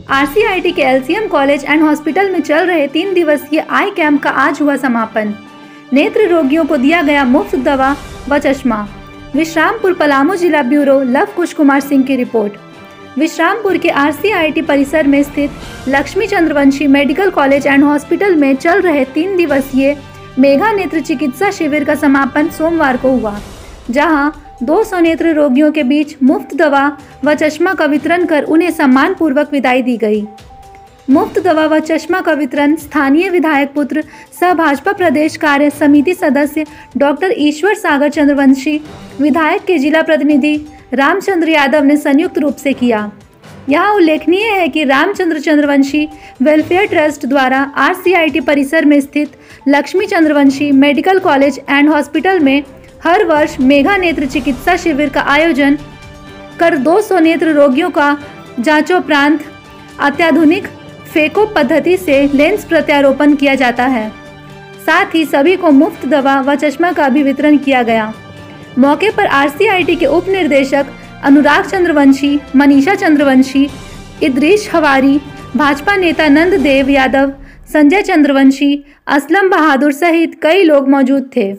आरसीआईटी के LCM college and hospital में चल रहे तीन दिवसीय आई कैंप का आज हुआ समापन। नेत्र रोगियों को दिया गया मुफ़्त दवा व चश्मा। विश्रामपुर पलामू जिला ब्यूरो लव कुश कुमार सिंह की रिपोर्ट। विश्रामपुर के आरसीआईटी परिसर में स्थित Lakshmi Chandravanshi medical college and hospital में चल रहे तीन दिवसीय मेगा नेत्र चिकित्सा शिविर का समापन सोमवार को हुआ, जहाँ 200 नेत्र रोगियों के बीच मुफ़्त दवा व चश्मा का वितरण कर उन्हें सम्मान पूर्वक विदाई दी गई। मुफ़्त दवा व चश्मा का वितरण स्थानीय विधायक पुत्र सह भाजपा प्रदेश कार्य समिति सदस्य डॉक्टर ईश्वर सागर चंद्रवंशी, विधायक के जिला प्रतिनिधि रामचंद्र यादव ने संयुक्त रूप से किया। यहाँ उल्लेखनीय है कि रामचंद्र चंद्रवंशी वेलफेयर ट्रस्ट द्वारा आरसीआईटी परिसर में स्थित Lakshmi Chandravanshi medical college and hospital में हर वर्ष मेघा नेत्र चिकित्सा शिविर का आयोजन कर 200 नेत्र रोगियों का जांचोपरांत अत्याधुनिक फेको पद्धति से लेंस प्रत्यारोपण किया जाता है। साथ ही सभी को मुफ़्त दवा व चश्मा का भी वितरण किया गया। मौके पर आरसीआईटी के उप निर्देशक अनुराग चंद्रवंशी, मनीषा चंद्रवंशी, इद्रीश हवारी, भाजपा नेता नंद देव यादव, संजय चंद्रवंशी, असलम बहादुर सहित कई लोग मौजूद थे।